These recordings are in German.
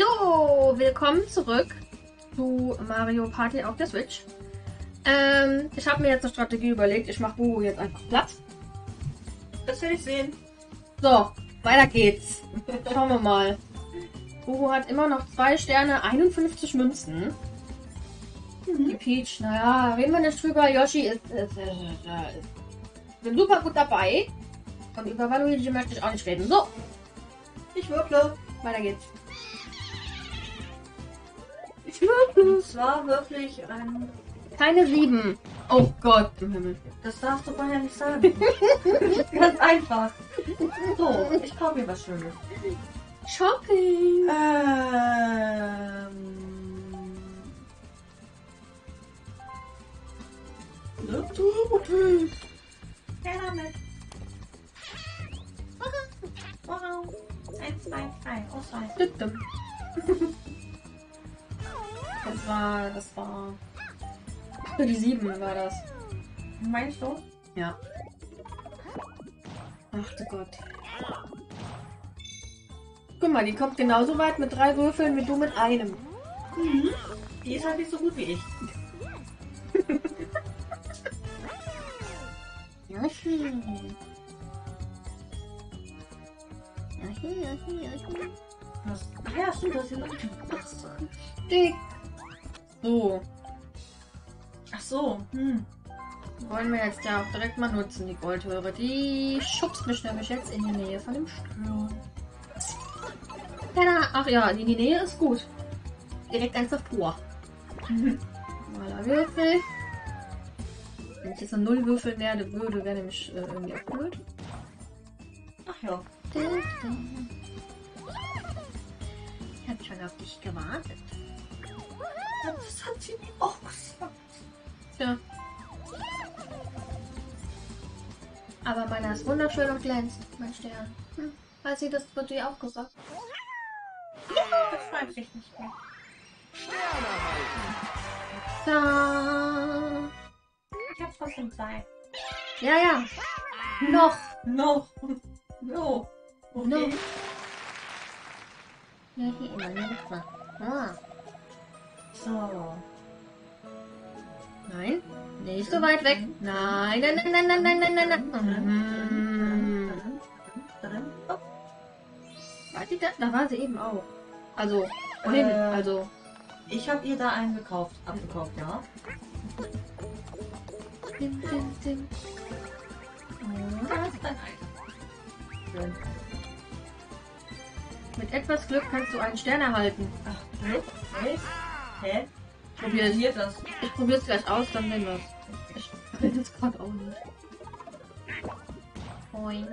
So, willkommen zurück zu Mario Party auf der Switch. Ähm, ich habe mir jetzt eine Strategie überlegt. Ich mache Buhu jetzt einfach platt. Das will ich sehen. So, weiter geht's. Schauen wir mal. Buhu hat immer noch zwei Sterne, 51 Münzen. Die Peach, naja, reden wir nicht drüber. Yoshi ist, ist, ist, ist, ist super gut dabei. Und über Waluigi möchte ich auch nicht reden. So, Ich würfle. weiter geht's. Ich würfle. Es war wirklich ein. Keine sieben. Oh Gott im Himmel. Das darfst du vorher nicht sagen. Ganz einfach. So, ich kaufe mir was Schönes. Shopping. Ähm. Ja, damit. Wow. Eins, zwei, drei. Ausweis. Das war, das war. Die sieben war das. Meinst du? Ja. Ach du Gott. Guck mal, die kommt genauso weit mit drei Würfeln wie du mit einem. Die ist halt nicht so gut wie ich. Yoshi. Yoshi, Yoshi, Yoshi. Was? Ah ja, stimmt, das ist ja so. Dick. So, Ach so. Hm. wollen wir jetzt ja auch direkt mal nutzen, die Goldhöre. Die schubst mich nämlich jetzt in die Nähe von dem Strom. Tada! Ach ja, in die Nähe ist gut. Direkt eins davor. Maler Würfel. Wenn ich jetzt noch null würfeln werde, würde, wäre nämlich äh, irgendwie blöd. Ach ja. Ich hab schon auf dich gewartet. Das hat sie mir auch gesagt. Tja. Aber meiner ist wunderschön und glänzt, mein Stern. Hm. Hat sie das zu dir auch gesagt? Das weiß ich nicht mehr. Da. Ich hab trotzdem Zeit. Ja, ja. Noch. No. No. Okay. No. Ja, hier immer mal. Ah. So. Nein, nicht so weit weg. Nein, nein, nein, nein, nein, nein, nein, nein. nein. Oh. War die da? Da war sie eben auch. Also, vorhin, äh, also. Ich habe ihr da einen gekauft, abgekauft, ja. Din, din, din. Schön. Mit etwas Glück kannst du einen Stern erhalten. Ach, Glück? Echt? Hä? Probier. Probiert das. Ich probier's gleich aus, dann sehen wir's. Ich will das gerade auch nicht. Boing.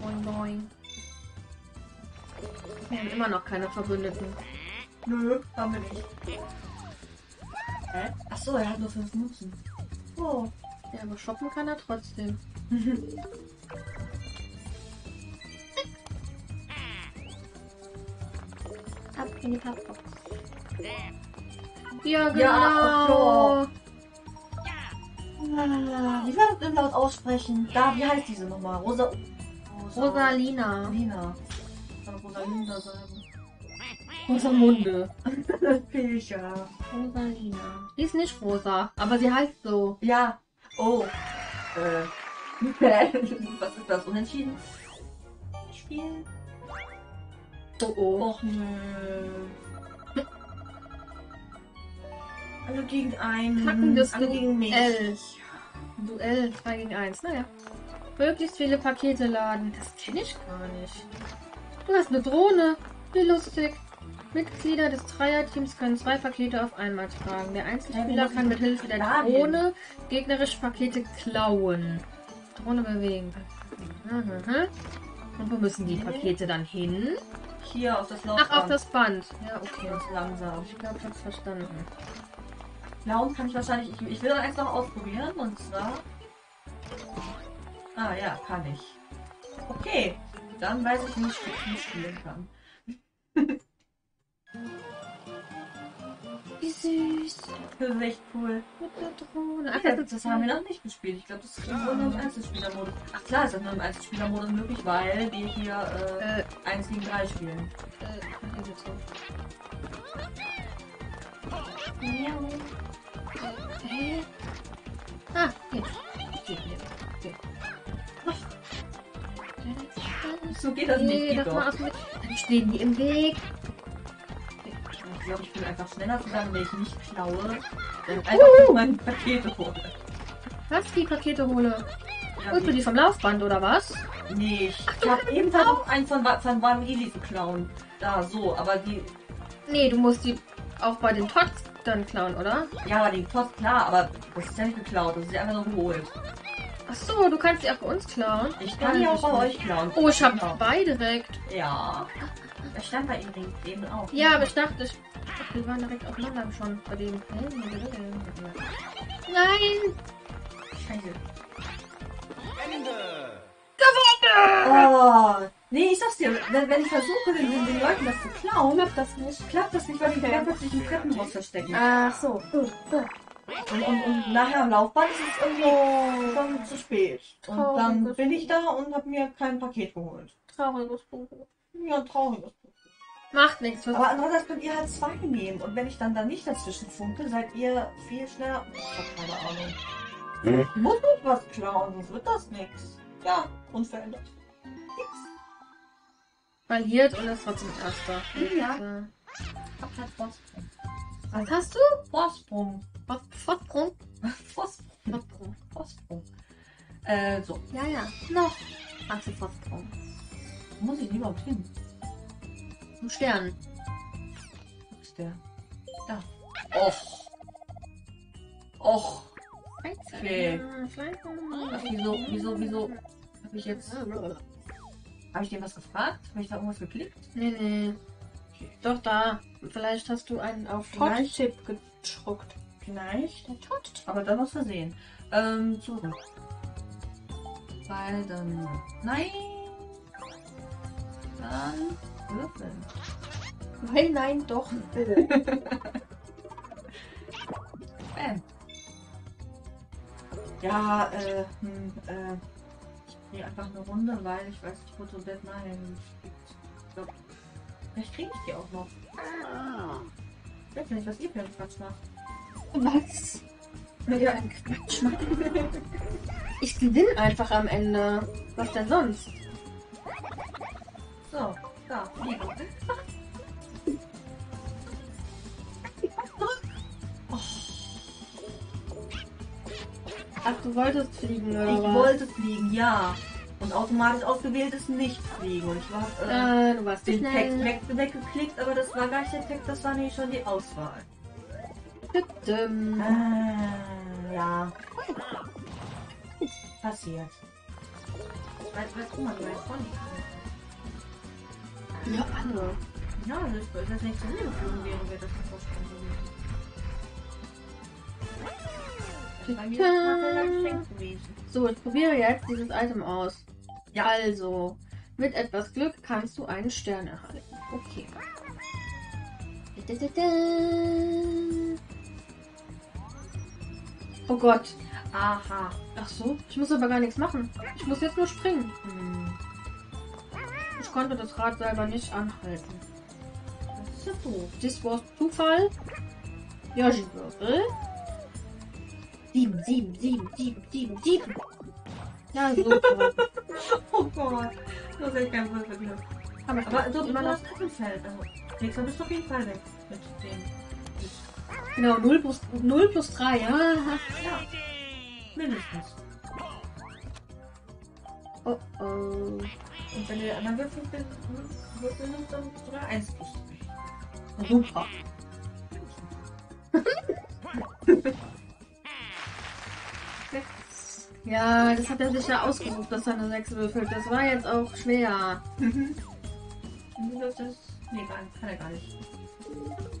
Boing, boing. Wir haben immer noch keine Verbündeten. Nö, haben wir nicht. Hä? Ach so, er hat nur fünf Nutzen. Oh. Ja, aber shoppen kann er trotzdem. Ab in die Pappbox. Ja, genau. Ja, ach Ah, Wie war das denn laut aussprechen? Da, wie heißt diese nochmal? Rosa. Rosalina. Rosalina. Kann Rosalinda sagen. Rosamunde. Pilcher. Rosalina. Die ist nicht rosa, aber sie heißt so. Ja. Oh. Äh. Was ist das? Unentschieden? Spiel? Oh oh. Och nö. Alle gegen einen. Kackendes Alle gegen mich. Duell. Duell 2 gegen 1. Naja. Möglichst viele Pakete laden. Das kenne ich gar nicht. Du hast eine Drohne. Wie lustig. Mitglieder des Dreierteams können zwei Pakete auf einmal tragen. Der Einzelspieler kann mit Hilfe der. Drohne gegnerische Pakete klauen. Drohne bewegen. Mhm. Und wo müssen die Pakete dann hin? Hier auf das Laufband. Ach, auf das Band. Ja, okay. Langsam. Ich glaube, ich hab's verstanden. Klauen kann ich wahrscheinlich. Ich, ich will dann eins noch ausprobieren und zwar. Ah ja, kann ich. Okay. Dann weiß ich, wie ich wie ich spielen kann. Wie süß. Das ist echt cool. Mit der Drohne. Ach, das, das haben wir noch nicht gespielt. Ich glaube, das ist nur im Einzelspielermodus. Ach klar, ist das nur im Einzelspielermodus möglich, weil wir hier äh, Äh, 1 gegen 3 spielen. Äh. Äh, hä? Ah, hier. Hier, hier. hier. So geht das nicht, Nee, das aus Weg. Dann stehen die im Weg. Ich glaube, ich bin einfach schneller zusammen, wenn ich nicht klaue. Dann einfach meine Pakete hole. Was? Die Pakete hole. Ja, Holst du die vom Laufband oder was? Nee, ich habe eben versucht, einen von, von One Easy zu klauen. Da, so, aber die. Nee, du musst die auch bei den Tots dann klauen, oder? Ja, aber die Post, klar, aber das ist ja nicht geklaut, das ist ja einfach nur geholt. Ach so, du kannst die auch bei uns klauen. Ich kann die auch bei euch klauen. Oh, ich hab Genau. zwei direkt. Ja. Das stand bei Ihnen eben auch. Ja, aber ich dachte, ich, ach, wir waren direkt aufeinander schon bei dem. Nein! Scheiße. Ende. Oh, nee, ich sag's dir, wenn, wenn ich versuche, den, den, den Leuten das zu klauen, Klappt das nicht? klappt das nicht, weil die dann plötzlich im Treppenhaus verstecken. Ach so. Und, und, und nachher am Laufband ist es irgendwie dann zu spät. Und dann Trauriges bin ich da und habe mir kein Paket geholt. Trauriges Buch. Ja, traurig. Macht nichts. Aber andererseits könnt ihr halt zwei nehmen. Und wenn ich dann da nicht dazwischen funke, seid ihr viel schneller. Ich hab keine Ahnung. Ich muss nicht was klauen, sonst wird das nix. Ja, unverändert. Nix. Verliert und ist trotzdem Erster. Ja. Äh, Hab halt Vorsprung. Was hast du? Vorsprung. Vorsprung? Vorsprung. Vorsprung. Äh, so. Ja, ja. Noch. Hast du Vorsprung? Muss ich überhaupt hin? Ein Stern. Wo ist der? Da. Och. Och. Okay. Ach, wieso, wieso, wieso? Hab ich jetzt. Habe ich dir was gefragt? Habe ich da irgendwas geklickt? Nee, nee. Doch, da. Vielleicht hast du einen auf. Tot-Tipp gedruckt. Vielleicht. Der Tot. Aber dann was versehen. Ähm, zurück. Weil dann. Nein! Dann würfeln. Weil nein, doch. Bam. Ja, äh, hm, äh, drehe einfach eine Runde, weil ich weiß nicht, wo so Dead Nine liegt. Ich glaub, vielleicht kriege ich die auch noch. Ich weiß nicht, was ihr für einen Quatsch macht. Was? Ja, ein Quatsch. Ich gewinne einfach am Ende. Was denn sonst? So, da. Ach, du wolltest fliegen, oder Ich was? wollte fliegen, ja. Und automatisch ausgewählt ist nicht fliegen. Und ich war äh, Äh, du warst den Text schnell. weggeklickt, aber das war gar nicht der Text, das war nämlich schon die Auswahl. Tütüm. Ah, ja. Passiert. Weißt weißt du mal, du weißt von Ja, alle. Ja, das ist das nicht zu mir geflogen wäre, wäre das nicht So, ich probiere jetzt dieses Item aus. Ja. Also, mit etwas Glück kannst du einen Stern erhalten. Okay. Oh Gott. Aha. Ach so, ich muss aber gar nichts machen. Ich muss jetzt nur springen. Hm. Ich konnte das Rad selber nicht anhalten. Das ist ja doof. Das war Zufall. Yoshi Würfel. Sieben, sieben, sieben, sieben, sieben, sieben. Ja, super. Oh Gott. Das ist echt kein Würfelglück. Aber Aber so immer noch. Mittelfeld. Also, nächstes Mal bist du auf jeden Fall weg mit dem. Genau, 0 plus, 0 plus 3, ja. Ja. Mindestens. Oh oh. Und wenn du die anderen Würfel, Würfel nimmst, dann sogar 1 plus 3. Super. Ja, das hat er sich ja ausgesucht, dass er eine 6 würfelt. Das war jetzt auch schwer. Und wie läuft das? Nee, gar nicht. Kann er gar nicht.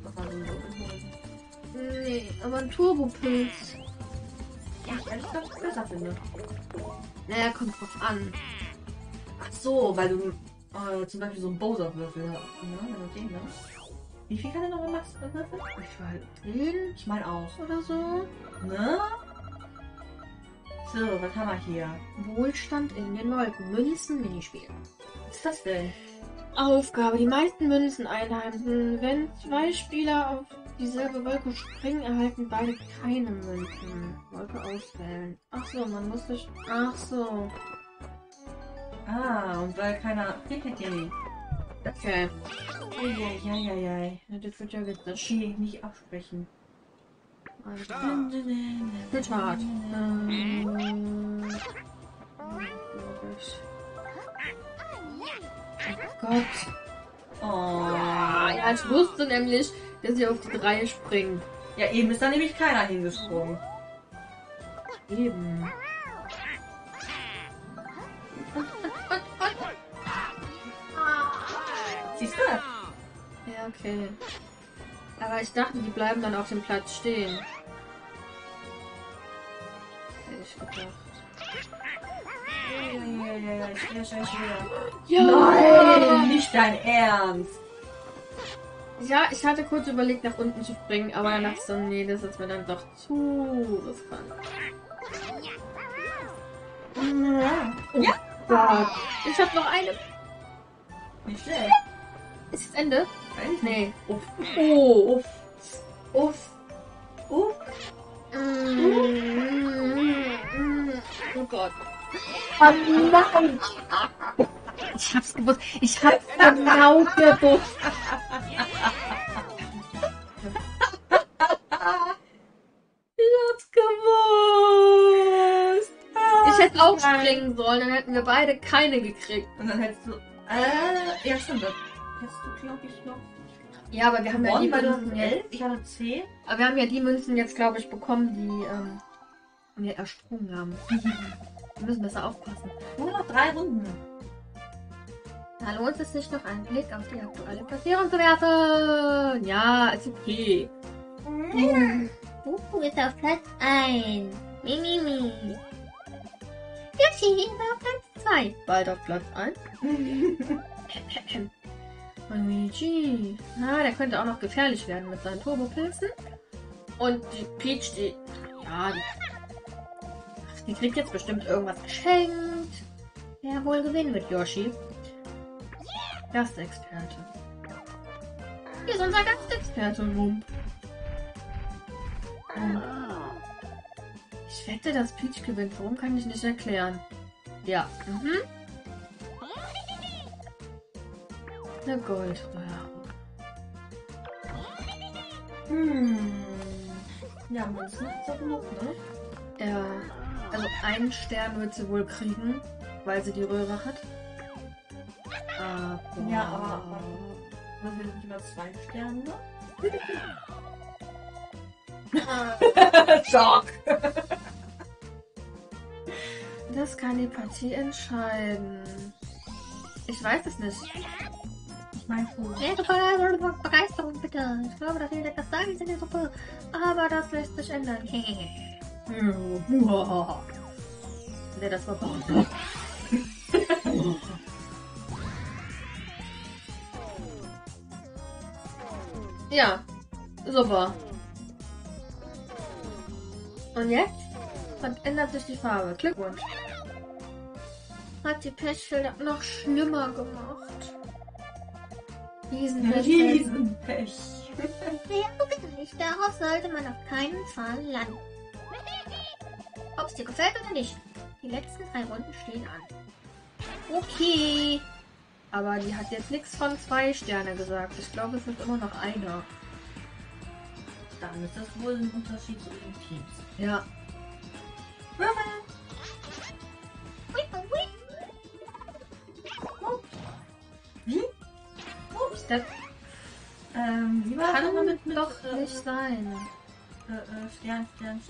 Das war so ein. Nee, aber ein Turbopilz. Ja, ich ehrlich gesagt besser finde. Naja, kommt drauf an. Ach so, weil du äh, zum Beispiel so einen Bowser-Würfel hast. Ne? Wenn du den nimmst. Wie viel kann der nochmal Max würfeln? Ich war halt 10 Ich meine auch. oder so. Ne? So, was haben wir hier? Wohlstand in den Wolken. Münzen, Minispiel. Was ist das denn? Aufgabe. Die meisten Münzen einheimsen. Wenn zwei Spieler auf dieselbe Wolke springen, erhalten beide keine Münzen. Wolke auswählen. Ach so, man muss sich... Ach so. Ah, und weil keiner... Okay. Eieieiei. Das wird ja witzig. Okay, nicht absprechen. Wird hart. Ähm. Oh Gott. Oh. Ja, ich wusste nämlich, dass sie auf die 3 springt. Ja, eben ist da nämlich keiner hingesprungen. Eben. Siehst du? Ja, okay. Aber ich dachte, die bleiben dann auf dem Platz stehen. Eieieiei, schwer, schwer, schwer. Ja! Nein, nicht dein Ernst. Ja, ich hatte kurz überlegt, nach unten zu springen, aber dann dachte ich so, nee, das ist mir dann doch zu riskant. Ja. Gott. Ich habe noch eine. Nicht schlecht. Ist das Ende? Weiß. Nee. Uff. Oh. Uff. Uff. Uff. Mm. Oh Gott. Oh nein. Ich hab's gewusst. Ich hab's genau gewusst. Ich hab's gewusst. Ich hätte auch springen sollen, dann hätten wir beide keine gekriegt. Und dann hättest du. Äh, ja, stimmt. Hättest du, glaube ich, noch. Ja, aber wir haben ja die Münzen 11, jetzt. ich hatte 10. Aber wir haben ja die Münzen jetzt, glaube ich, bekommen, die ähm, wir ersprungen haben. Wir müssen besser aufpassen. Nur noch drei Runden. Da lohnt es sich noch einen Blick auf die aktuelle Platzierung zu werfen. Ja, ist okay. Bubu ist auf Platz 1. Mimimi. Yoshi ist auf Platz 2. Bald auf Platz 1. Luigi. Na, der könnte auch noch gefährlich werden mit seinen Turbopilzen. Und die Peach, die. Ja, die. Die kriegt jetzt bestimmt irgendwas geschenkt. Wer wohl gewinnen mit Yoshi? Gastexperte. Hier ist unser Gastexperte. Ähm, Ich wette, dass Peach gewinnt. Warum kann ich nicht erklären? Ja. Mhm. Eine Goldrare. Hm. Ja, Münzen ist doch genug, ne? Ja. Also einen Stern wird sie wohl kriegen, weil sie die Röhre hat. Aber... Ja, aber- Was sind nicht immer zwei Sterne? Schock! Das kann die Partie entscheiden. Ich weiß es nicht. Ich meine. Mehr Be Begeisterung bitte. Ich glaube, da fehlt etwas Salz in der Suppe. Aber das lässt sich ändern. Wer das verbaut ja, super. Und jetzt Und ändert sich die Farbe. Glückwunsch. Hat die Pechschilder noch schlimmer gemacht. Riesenpech. Riesenpech. Ungleich. Darauf sollte man auf keinen Fall landen. Ob es dir gefällt oder nicht. Die letzten drei Runden stehen an. Okay. Aber die hat jetzt nichts von zwei Sterne gesagt. Ich glaube, es ist immer noch einer. Dann ist das wohl ein Unterschied zu den Teams. Ja. Ups. Das Ähm, wie war kann mit, mit doch äh, nicht sein. Äh, äh, Stern, Stern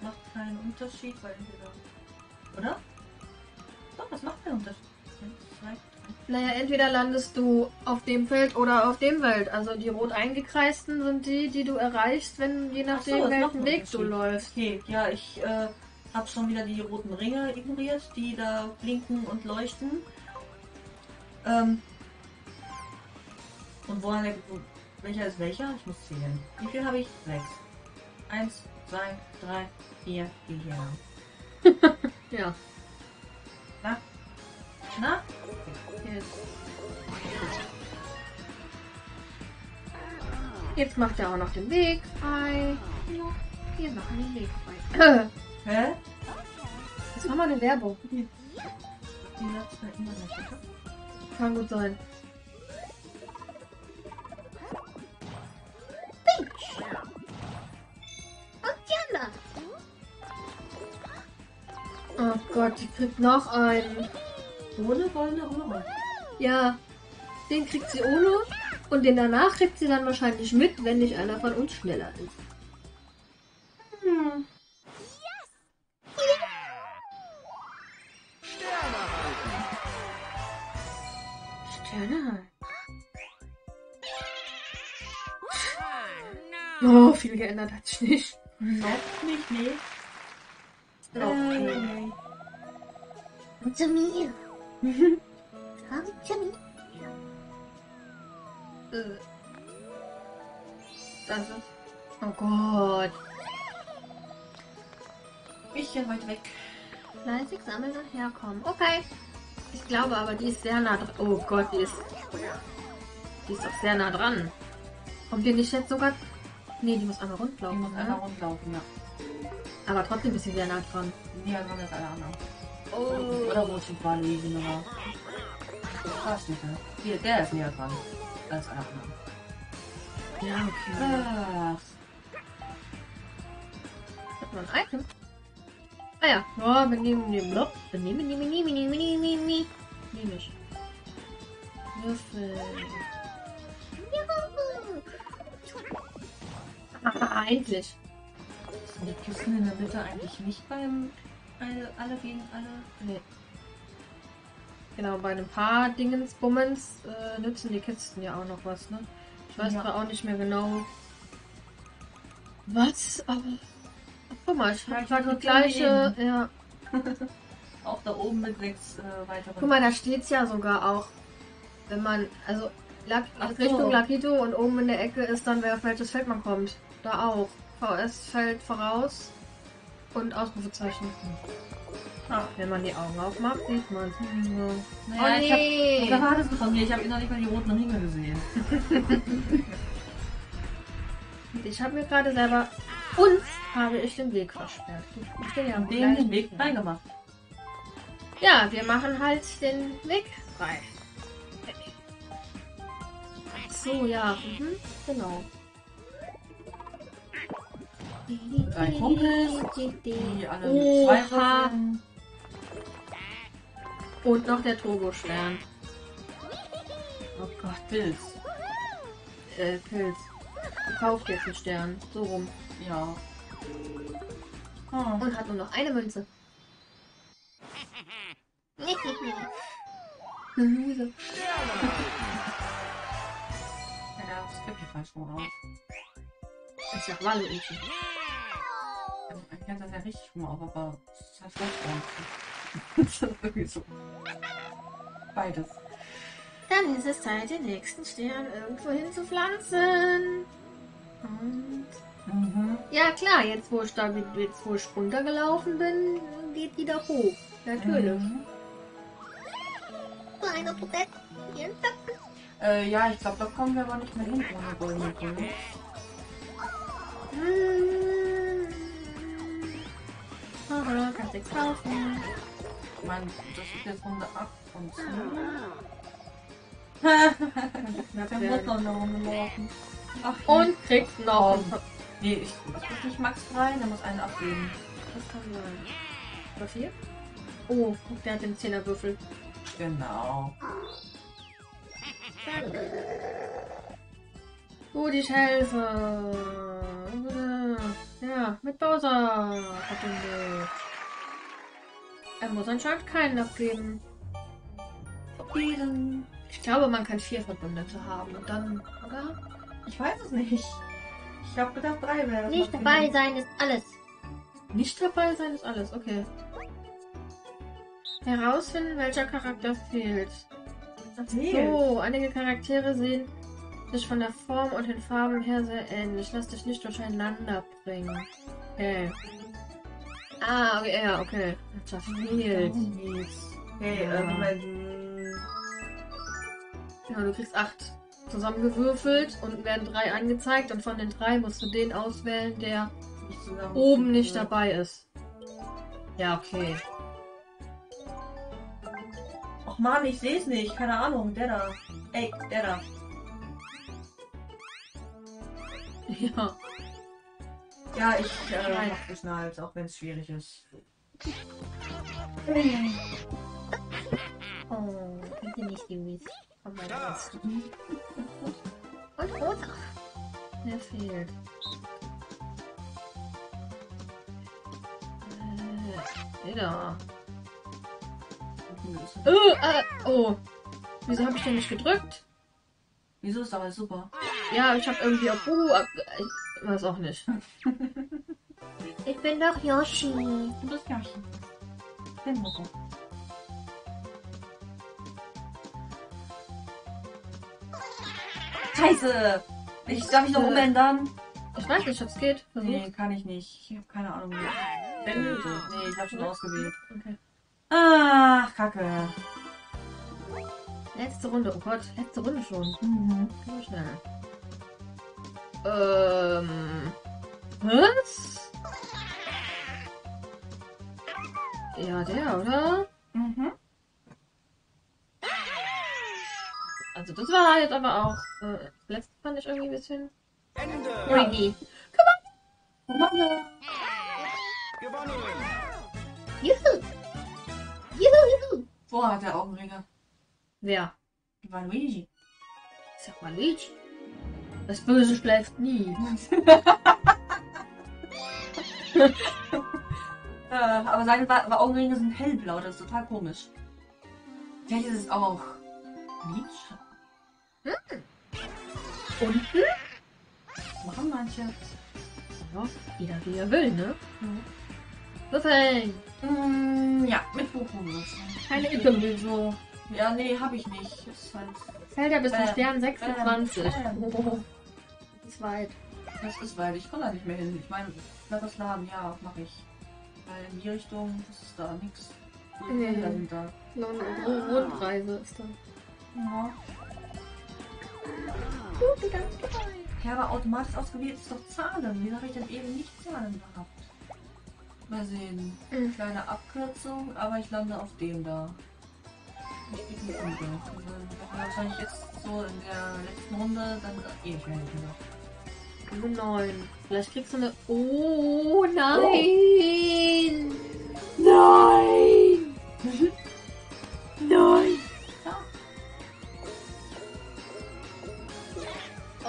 macht keinen Unterschied, weil entweder. Oder? Doch, das macht keinen Unterschied. Naja, entweder landest du auf dem Feld oder auf dem Feld. Also die rot eingekreisten sind die, die du erreichst, wenn je Ach so, nachdem, macht welchen Weg du läufst. Okay, ja, ich äh, habe schon wieder die roten Ringe ignoriert, die da blinken und leuchten. Ähm, und woran der, welcher ist welcher? Ich muss zählen. Wie viel habe ich? Sechs. Eins, zwei, drei, vier, die hier. Ja. Na? Na? Jetzt. Jetzt macht er auch noch den Weg frei. Ja, wir machen den Weg frei. Hä? Jetzt machen wir eine Werbung. Die, die immer Kann gut sein. Gott, die kriegt noch einen. Ohne goldene Röhre. Ja, den kriegt sie ohne. Und den danach kriegt sie dann wahrscheinlich mit, wenn nicht einer von uns schneller ist. Hm. Sterne. Oh, viel geändert hat sich nicht. Noch nicht, nee. Noch Und zu mir. Und zu mir. Äh. Das ist. Oh Gott. Bisschen weit weg. Fleißig sammeln und herkommen. Okay. Ich glaube aber, die ist sehr nah dran. Oh Gott, die ist. Die ist doch sehr nah dran. Kommt die nicht jetzt sogar. Nee, die muss einmal Die rundlaufen. muss Ne? einmal rundlaufen, ja. Aber trotzdem ist sie sehr nah dran. Näher dran als alle anderen. Oh. Oder wo ist die Quali oder? Fast nicht, ne? Hier, der ist näher dran als alle anderen. Ja, okay. Was? Hat man ein Item? Ah ja. Ja, wir nehmen den Block. Wir nehmen, nehmen, nehmen, nehmen, nehmen, nehmen, nehmen. Nehme ich. Würfel. Ah, endlich. Sind die Kisten in der Mitte eigentlich nicht beim alle, alle gegen alle? Nee. Genau, bei ein paar Dingensbummens äh, nützen die Kisten ja auch noch was, ne? Ich weiß Ja. zwar auch nicht mehr genau. Was? Aber. Ach, guck mal, ich habe gerade die gleiche. Ja. Auch da oben mit sechs äh, weiteren. Guck mal, da steht's ja sogar auch. Wenn man. Also Lak Ach so. Richtung Lakito und oben in der Ecke ist dann, wer auf welches Feld man kommt. Da auch. VS-Feld voraus und Ausrufezeichen. Ah. Wenn man die Augen aufmacht, sieht man es. Naja, oh ich hab, nee! was erwartest du von mir? Ich habe noch nicht mal die roten Ringe gesehen. Und Ich habe mir gerade selber uns habe ich den Weg versperrt. Ich bin ja Und den den Weg frei gemacht. Ja, wir machen halt den Weg frei. So, ja. Mhm, genau. Drei Kumpels, die alle mit zwei Oha. Würfeln. Und noch der Turbo-Stern. Oh Gott, Pilz. Äh, Pilz. Kaufst jetzt einen Stern. So rum. Ja. Oh. Und hat nur noch eine Münze. Lose. Ja, das gibt die falsch rum auf. Das ist ja Waluigi. Also, ich kenne das ja richtig rum auf, aber es ist halt. Das ist irgendwie so. Beides. Dann ist es Zeit, den nächsten Stern irgendwo hin zu pflanzen. Und Mhm. ja klar, jetzt wo ich da jetzt wo ich runtergelaufen bin, geht die da hoch. Natürlich. Mhm. Äh, ja, ich glaube, da kommen wir aber nicht mehr hin ohne. Hm. Haha, kannst nichts kaufen. Ich meine, das ist jetzt Runde 8 und 10. Knapp Der werden. muss noch eine Runde laufen. Ach, Und kriegt noch. Nee, ich, ist nicht Max 3, der muss einen abgeben. Das kann sein. Oder vier? Oh, guck, der hat den Zehnerwürfel. Genau. Gut, ich helfe. Ja, mit Bowser verbündet. Er muss anscheinend keinen abgeben. Verbieten. Ich glaube, man kann vier Verbündete haben und dann, oder? Ich weiß es nicht. Ich habe gedacht, drei wäre das Nicht dabei sein ist alles. Nicht dabei sein ist alles, okay. Herausfinden, welcher Charakter fehlt. Ach Fehlt? so, einige Charaktere sehen sich von der Form und den Farben her sehr ähnlich. Lass dich nicht durcheinander bringen. Okay. Ah, okay, ja, okay. Das fehlt. Okay, Ja. äh, Moment. Ja, du kriegst acht zusammengewürfelt und werden drei angezeigt und von den drei musst du den auswählen, der oben nicht dabei ist. Ja, okay. Och Mann, ich sehe es nicht. Keine Ahnung. Der da. Ey, der da. Ja. Ja, ich äh, mach geschnallt, auch wenn es schwierig ist. Oh, sind nicht süß. Komm mal raus. Und rosa. Der fehlt. Äh, da. Oh, äh, oh. Wieso habe ich den nicht gedrückt? Wieso ist aber super? Ja, ich habe irgendwie auf Uhu ab... Ich weiß auch nicht. Ich bin doch Yoshi. Du bist ja schon. Den Moko. Scheiße! Ich darf mich noch umändern. Ich weiß nicht, ob es geht. Versuch. Nee, kann ich nicht. Ich habe keine Ahnung mehr. Wendete. Nee, ich habe schon ausgewählt. Okay. Ach, Kacke. Letzte Runde. Oh Gott, letzte Runde schon. Mhm. Wir schnell. Ähm. Was? Ja, der, oder? Mhm. Also das war jetzt aber auch. Äh, das letzte fand ich irgendwie ein bisschen. Ende. Mann. Gewonnen. Juhu. Juhu, juhu. Wo hat der Augenringe? Wer? War Luigi. Sag mal Luigi. Das Böse schläft nie. Äh, aber seine Wa- aber Augenringe sind hellblau, das ist total komisch. Vielleicht ist es auch Peach. Unten? Machen manche. Ja, jeder wie er will, ne? Würfeln! Mm, ja, mit Buchung. Keine Gemüse. Ja, nee, hab ich nicht. Ist halt, Felder bis zum Stern 26. ähm. Oh, ist weit. das ist weit. Ich komme da nicht mehr hin. Ich meine, das Laden, ja, mache ich. Weil in die Richtung ist da nichts. Nee. Dahinter. Nur eine Rundreise ist da. Ja. Ja, aber automatisch ausgewählt ist doch Zahlen. Wieso habe ich denn eben nicht Zahlen gehabt? Mal sehen. Mhm. Kleine Abkürzung, aber ich lande auf dem da. Ich bin nicht. Also, wir wahrscheinlich jetzt so in der letzten Runde, dann eh nicht mehr Nummer 9. Vielleicht kriegst du eine. Oh nein! Nein! nein!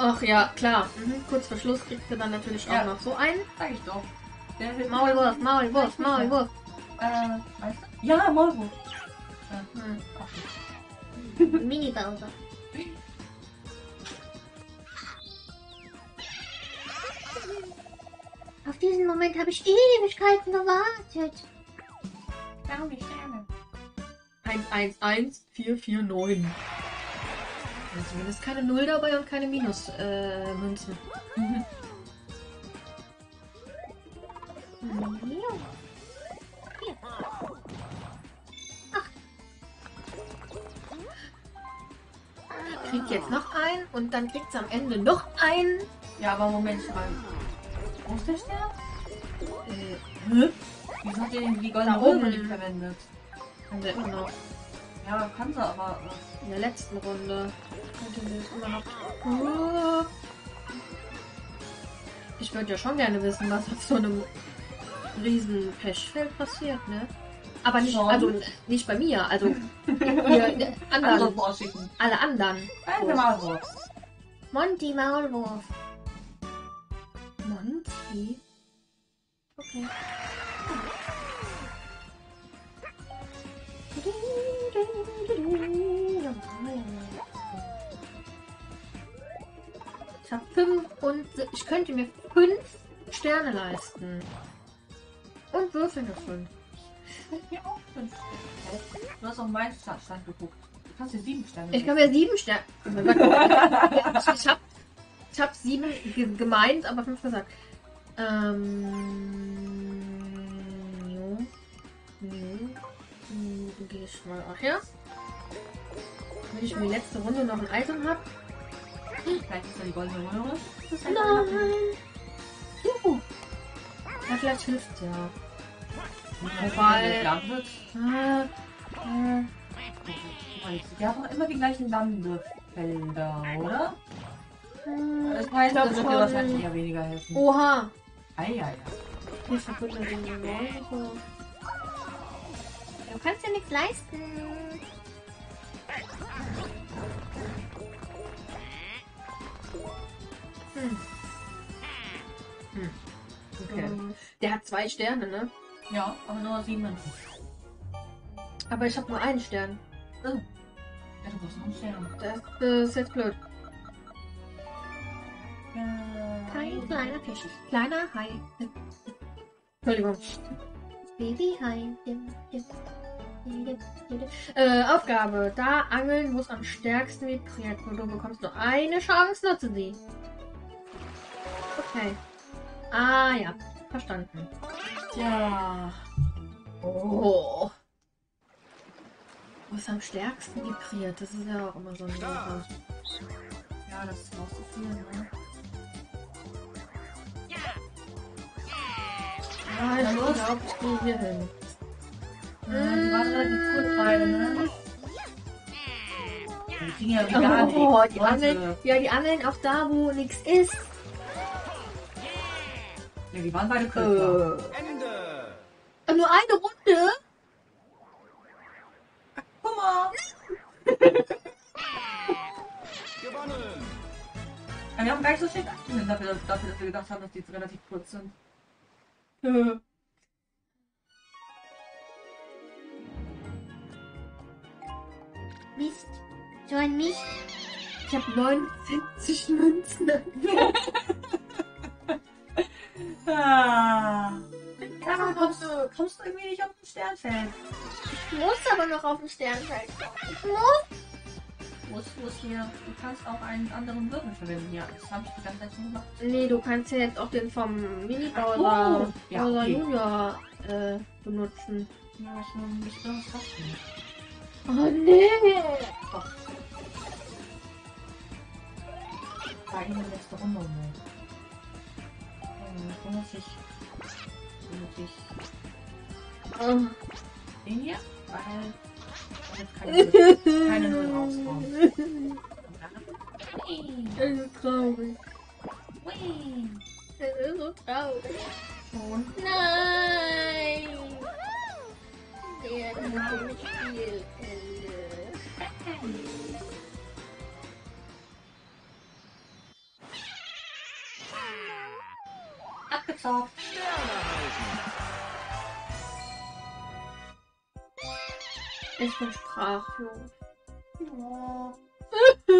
Ach ja, klar. Mhm. Kurz vor Schluss kriegst du dann natürlich auch Ja. noch so einen. Sag ich doch. Maulwurf, Maulwurf, Maulwurf. Äh, weißt du? Ja, Maulwurf. Hm. Ach, Mini-Bowser. Auf diesen Moment habe ich Ewigkeiten gewartet. schau die Sterne. 111449. Ja, zumindest keine Null dabei und keine Minus äh, Münzen. Mhm. Kriegt jetzt noch einen und dann kriegt sie am Ende noch einen. Ja, aber Moment mal. Wo ist der Stern? Äh, hä? Wieso hat der denn die goldene nicht verwendet? Kann der immer noch. Ja, kann sie aber. In der letzten Runde. Könnte sie das immer noch. Ich würde ja schon gerne wissen, was auf so einem riesen Pechfeld passiert, ne? Aber nicht, Schon? also nicht bei mir, also Äh, anderen, alle anderen. Ein Maulwurf. Monty Maulwurf. Okay. Ich habe fünf und ich könnte mir fünf Sterne leisten. Und würfeln noch fünf. Mir auch fünf. Du hast auf meinen Stand geguckt. Du kannst dir sieben Sterne Ich kann mir sieben Sterne. ich habe ich hab sieben ge gemeint, aber fünf gesagt. Ähm. Jo. Hm, Gehe ich mal auch her. Wenn ich für die letzte Runde noch ein Item habe. Vielleicht ist da die goldene halt Nein. Juhu. Ja, vielleicht hilft ja. Wobei. Landet. Ah, äh, Wir haben auch immer die gleichen Landefelder, oder? äh, Das heißt, das wird dir wahrscheinlich eher weniger helfen. Oha. Eieiei. Wir verbunden den Leute. Du kannst ja nichts leisten. Okay. Der hat zwei Sterne, ne? Ja, aber nur sieben. Aber ich habe nur einen Stern. Oh. Ja, du brauchst noch einen Stern. Das äh, ist jetzt blöd. Kein kleiner Fisch. Kleiner Hai. Entschuldigung. Babyhai. Dim, Äh, Aufgabe. Da angeln, wo es am stärksten vibriert. Und du bekommst nur eine Chance, nutze sie. Okay. Ah, ja. Verstanden. Ja. Oh. Wo es am stärksten vibriert. Das ist ja auch immer so eine Sache. Ja, das ist auch so viel, ne? Ah, ich glaube, ich gehe hier hin. Ja, die waren relativ kurz beide, ne? Die kriegen ja nichts. Oh, die angeln, ja, die angeln auch da, wo nichts ist. Ja, die waren beide kürzer. Äh. Nur eine Runde? Guck mal. Gewonnen. Ja, wir haben gar nicht so schlecht abgeschnitten dafür, dass- dafür, dass wir gedacht haben, dass die jetzt relativ kurz sind. Mist. So ein Mist. Ich habe 49 Münzen. Ah. Aber kommst du, kommst du irgendwie nicht auf den Sternfeld? Ich muss aber noch auf dem Sternfeld. Ich muss. Wo ist hier? Du kannst auch einen anderen Würfel verwenden. Ja, das habe ich die ganze Zeit schon gemacht. Nee, du kannst ja jetzt auch den vom Mini Ach Bowser, so. Ja, okay. Junior äh, benutzen. Ja, was nun nicht Oh nee! Doch. War in der letzten Runde. Ne? Hm, benutze ich. Benutze ich Oh. den hier, weil da jetzt keine, Null rauskommt. Das ist traurig. Hui. Das ist so traurig. Und Nein. Der. Ich bin sprachlos. Ja.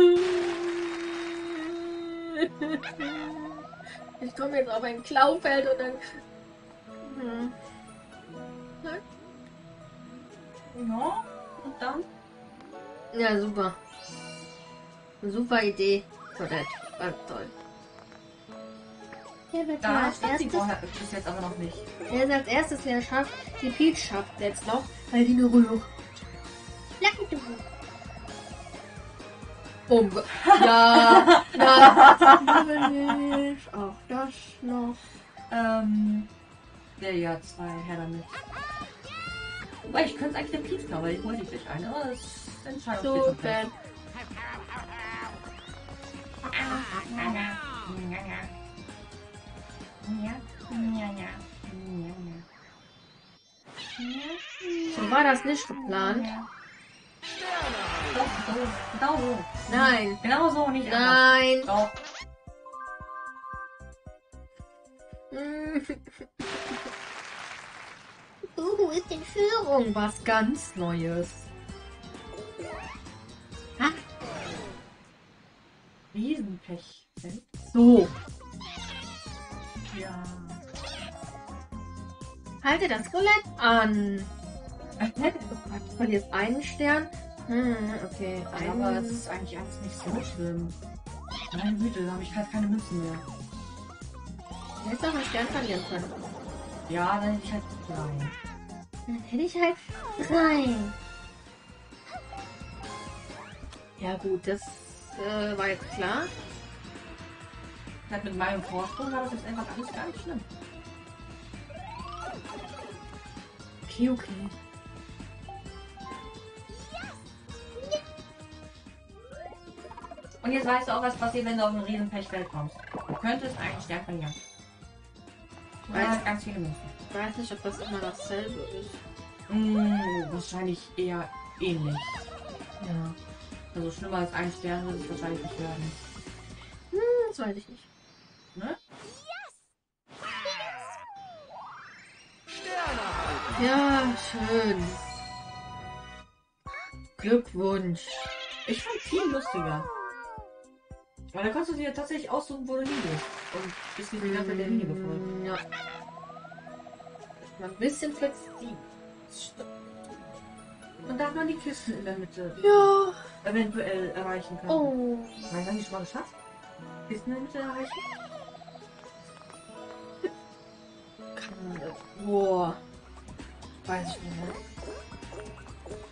Ich komme jetzt auf ein Klaufeld und dann. Hm. Ja. Und dann? Ja, super. Super Idee. Toilette. Ganz toll. Der wird Da als erstes. vorher bis jetzt aber noch nicht. Wer es als erstes leer schafft, die Peach schafft jetzt noch, weil die eine Rührung. Lucky du. Um. Ja, ja. nicht. Auch das noch. Ähm. Ja, ja, zwei, her damit. Wobei, ich könnte es eigentlich der Peach klauen, weil ich hole dich nicht ein, aber das entscheidet So, sich schon Ben. So war das nicht geplant. Doch, so, genau so. Nein. Genau so, nicht anders. Nein. Doch. Hm, Uhu ist in Führung. Was ganz Neues. Riesenpech. So. Ja. Halte das Roulette an. Du verlierst einen Stern. Hm, okay. Aber das Einen. ist eigentlich alles nicht so schlimm. Meine Güte, da habe ich halt keine Münzen mehr. Du hättest auch einen Stern verlieren können. Ja, dann hätte ich halt drei. Dann hätte ich halt drei. Ja gut, das äh, war jetzt klar. Halt mit meinem Vorsprung war das jetzt einfach alles gar nicht schlimm. Okay, okay. Und jetzt weißt du auch, was passiert, wenn du auf ein riesen Pechfeld kommst. Du könntest Stern verlieren. Du Weiß- hast ganz viele Münzen. Ich weiß nicht, ob das immer dasselbe ist. Mm, wahrscheinlich eher ähnlich. Ja. Also schlimmer als ein Stern wird es wahrscheinlich nicht werden. Hm, das weiß ich nicht. Ne? Ja, schön. Glückwunsch. Ich fand viel lustiger. Weil da kannst du dir tatsächlich aussuchen, wo du hingehst. Und bist nicht die ganze Linie gefolgt. Ja. Ein bisschen flexibel. Und darf man die Kisten in der Mitte Ja. eventuell erreichen kann. Oh. Du, haben die schon mal geschafft? Kisten in der Mitte erreichen? Kann, boah. Weiß ich nicht. ne?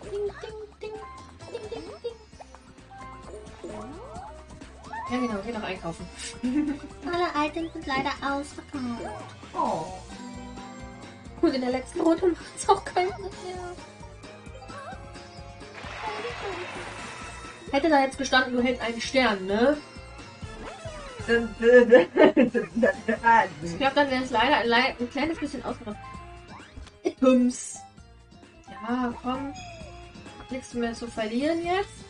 Ding, ding, ding, ding, ding, ding. Ja, genau. Geh noch einkaufen. Alle Items sind leider ausverkauft. Oh. Gut, in der letzten Runde macht es auch keinen Sinn mehr. Hätte da jetzt gestanden, du hältst einen Stern, ne? Ich glaube, dann wäre es leider ein, ein kleines bisschen ausgerastet. Items. Ja, komm. Nichts mehr zu verlieren jetzt.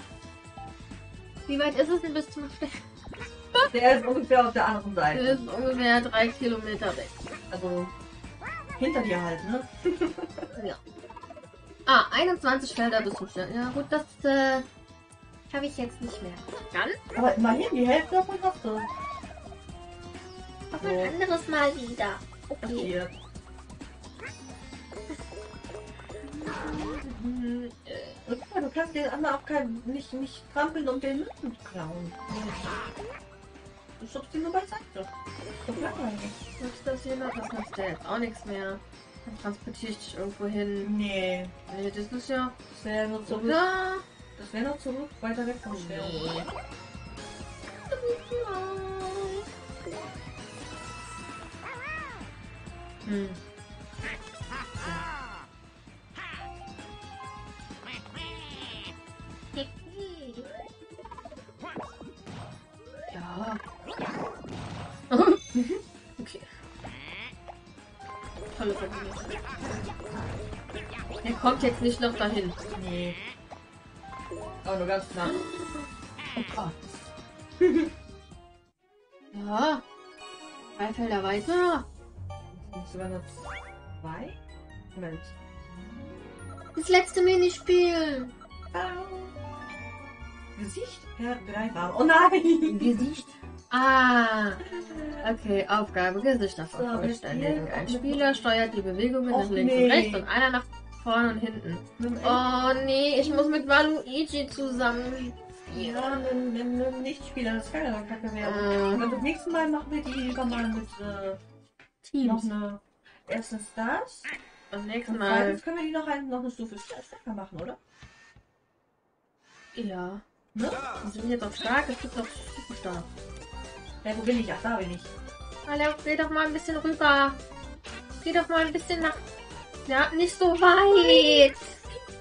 Wie weit ist es denn bis zum Stern? Der ist ungefähr auf der anderen Seite. ist ungefähr drei Kilometer weg. Also hinter dir halt, ne? Ja. Ah, 21 Felder bis zum Stern. Ja, gut, das äh, Habe ich jetzt nicht mehr. kann. Aber immerhin, die Hälfte davon hast du. Auf ein anderes Mal wieder. Okay. Hm, äh, mal, du kannst den anderen auch kein, nicht, nicht trampeln und den Münzen klauen. Du schubst ihn nur beiseite. So langweilig. Ist das noch? Das kannst du jetzt auch nichts mehr. Dann transportiere ich dich irgendwo hin. Nee. Nee, das ist ja. Das wäre nur zurück. Ja. Das wäre noch zurück, weiter weg vom Stern. Hm. Okay. Tolle Verbindung. Er kommt jetzt nicht noch dahin. Nee. Aber nur ganz knapp. Oh Gott. Ja. Drei Felder weiter. Sind sogar noch zwei? Moment. Das letzte Minispiel. Gesicht ergreifbar. Oh nein! Gesicht. Ah. Okay, Aufgabe Gesichter vervollständigen. Ein Spieler steuert die Bewegungen nach links nee. und rechts und einer nach vorne und hinten. Oh nee, ich muss mit Waluigi zusammen. Ja, nimm, nimm, nimm nicht Spieler, das kann ja dann kacke werden. Äh, Und das nächste Mal machen wir die lieber mal mit äh, noch Teams. eine. Erstens das. Und Mal. zweitens können wir die noch, ein, noch eine Stufe stärker machen, oder? Ja. Ne? Wir sind jetzt auf stark, es gibt noch super stark. Ja, wo bin ich? Ach, da bin ich. Alter, geh doch mal ein bisschen rüber. Geh doch mal ein bisschen nach. Ja, nicht so weit.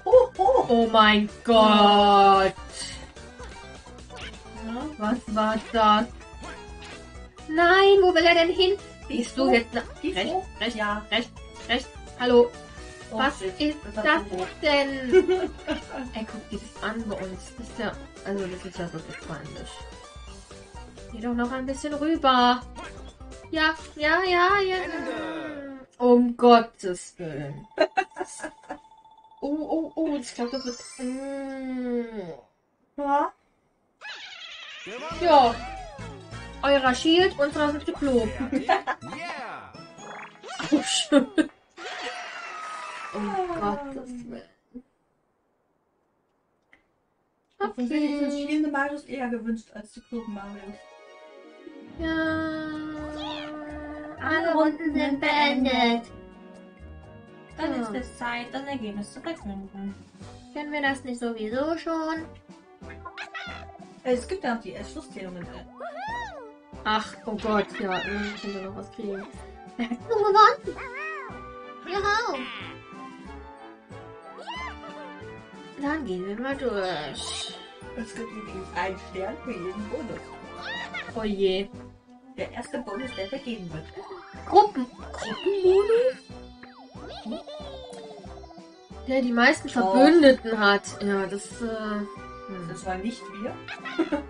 Oh, oh! Oh mein Gott. Ja. Was war das? Nein, wo will er denn hin? Bist du jetzt rechts, so? rechts, Ja. rechts, rechts? Hallo, Oh, was shit. ist Das das denn? Ey, guck dir das an bei uns. Das ist ja, also das ist ja wirklich peinlich. Geh doch noch ein bisschen rüber. Ja, ja, ja, ja. Um Gottes Willen. Oh, oh, oh, ich glaube, das wird... Mm. Ja. Ja. Eurer Shield, unserer sind Klo. Yeah. Oh, schön. Um Gottes Willen. Offensichtlich sind Okay. spielende Marios eher gewünscht als die klugen Marios. Ja. Alle Runden sind beendet. Dann ist es Zeit, das Ergebnis zu verkünden. Kennen wir das nicht sowieso schon? Es gibt ja auch die Schlusszählungen. Ach, oh Gott, ja, irgendwie können wir noch was kriegen. Du gewonnen. Juhu. Dann gehen wir mal durch. Es gibt übrigens einen Stern für jeden Bonus. Oh je. Der erste Bonus, der vergeben wird. Gruppen. Gruppenmodus? Der die meisten Oh. Verbündeten hat. Ja, das äh, hm. Das war nicht wir.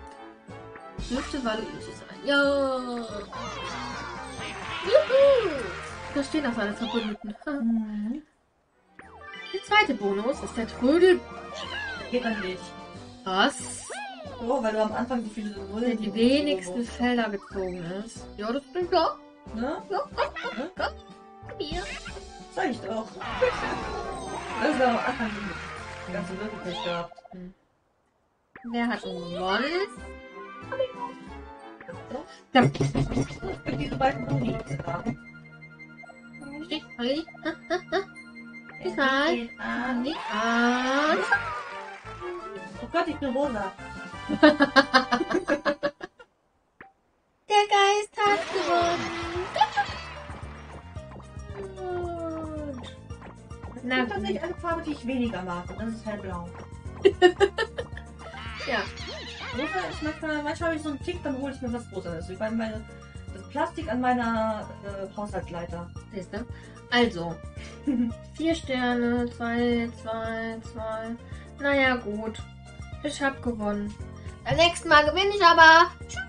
dürfte Valuigi sein. Ja. Juhu. Da stehen auch seine Verbündeten. Mhm. Der zweite Bonus ist der Trödel. Geht dann nicht. Was? So, weil du am Anfang so viele Nullen die wenigsten Felder gezogen ist. Ja, das klingt klar. Ne? Bier. Sag ich doch. Das war am Anfang die ganze Würfelpech gehabt. Wer hat gewonnen? Doch. Ja. Diese beiden Boni. Steht, Heidi. Bis mal. Nicht an. Oh Gott, ich bin rosa. Der Geist hat gewonnen. Na Na, tatsächlich eine Farbe, die ich weniger mag. Das ist hellblau. Ja. Rosa ist manchmal, manchmal habe ich so einen Tick, dann hole ich mir was Rosa. Ich meine, meine, das Plastik an meiner äh, Haushaltsleiter. Siehst du? Also, vier Sterne, zwei, zwei, zwei. Naja, gut. Ich hab gewonnen. Beim nächsten Mal gewinne ich aber. Tschüss.